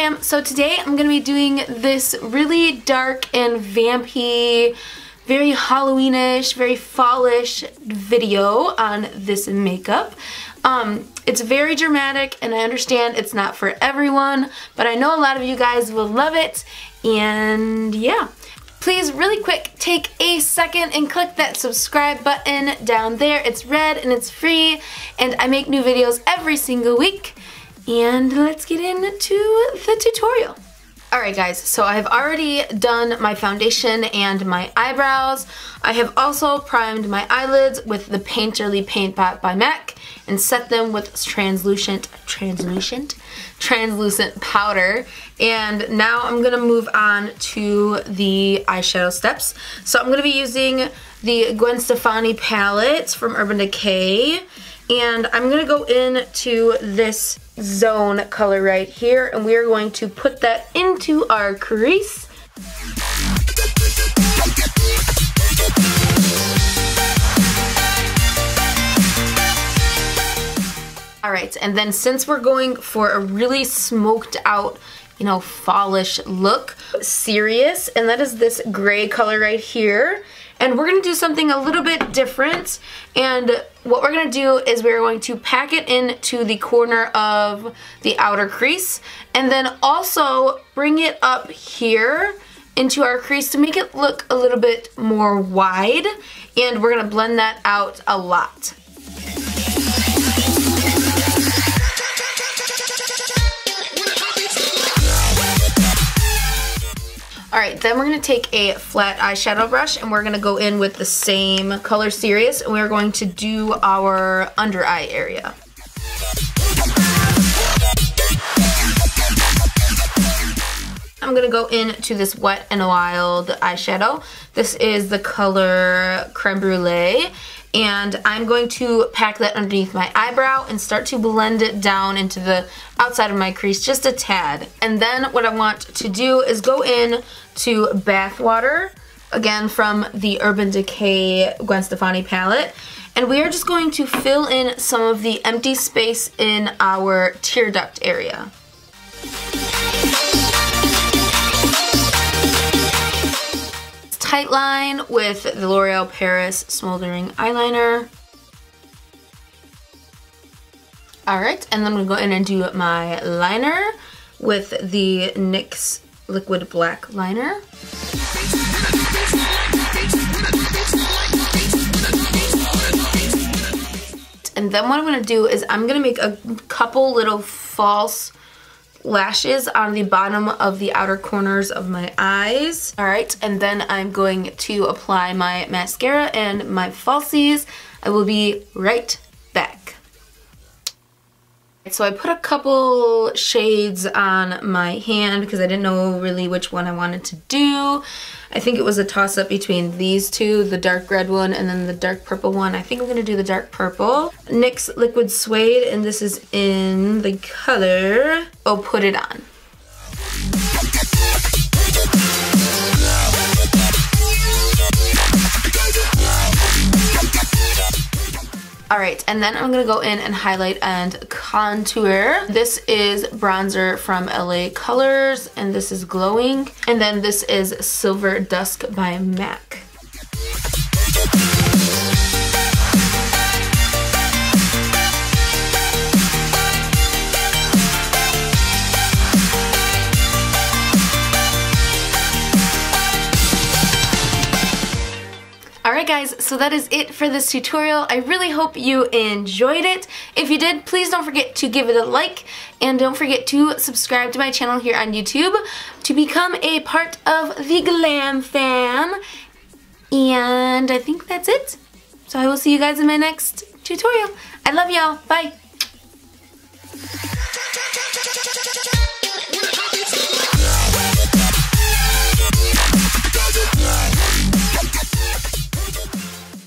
fam, so today I'm going to be doing this really dark and vampy, very Halloweenish, very fallish video on this makeup. Um, it's very dramatic and I understand it's not for everyone, but I know a lot of you guys will love it and yeah. Please, really quick, take a second and click that subscribe button down there. It's red and it's free and I make new videos every single week. And let's get into the tutorial. Alright guys, so I have already done my foundation and my eyebrows. I have also primed my eyelids with the Painterly Paint Pot by MAC and set them with translucent, translucent, translucent powder. And now I'm to move on to the eyeshadow steps. So I'm to be using the Gwen Stefani palette from Urban Decay. And I'm to go into this zone color right here and we are going to put that into our crease. Alright, and then since we're going for a really smoked out, you know, fallish look, serious, and that is this gray color right here. And we're to do something a little bit different. And what we're to do is we're going to pack it into the corner of the outer crease. And then also bring it up here into our crease to make it look a little bit more wide. And we're to blend that out a lot. Alright, then we're to take a flat eyeshadow brush and we're to go in with the same color Serious and we're going to do our under eye area. I'm to go into this Wet n Wild eyeshadow. This is the color Creme Brulee and I'm going to pack that underneath my eyebrow and start to blend it down into the outside of my crease just a tad. And then what I want to do is go in to Bathwater, again from the Urban Decay Gwen Stefani palette. And we are just going to fill in some of the empty space in our tear duct area. Line with the L'Oreal Paris Smoldering Eyeliner. Alright, and then I'm going to go in and do my liner with the NYX Liquid Black Liner. And then what I'm going to do is I'm going to make a couple little false lashes on the bottom of the outer corners of my eyes. Alright, and then I'm going to apply my mascara and my falsies. I will be right. So I put a couple shades on my hand because I didn't know really which one I wanted to do. I think it was a toss-up between these two, the dark red one and then the dark purple one. I think I'm going to do the dark purple. NYX Liquid Suede, and this is in the color Oh Put It On. Alright, and then I'm going to go in and highlight and contour. This is bronzer from LA Colors, and this is Glowing. And then this is Silver Dusk by MAC. Guys, so that is it for this tutorial. I really hope you enjoyed it. If you did, please don't forget to give it a like and don't forget to subscribe to my channel here on YouTube to become a part of the Glam Fam. And I think that's it. So I will see you guys in my next tutorial. I love y'all. Bye.